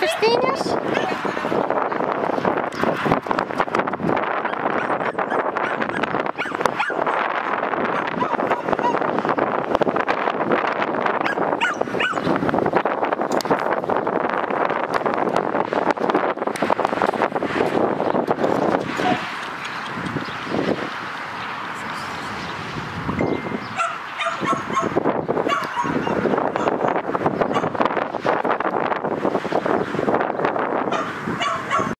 festinhas.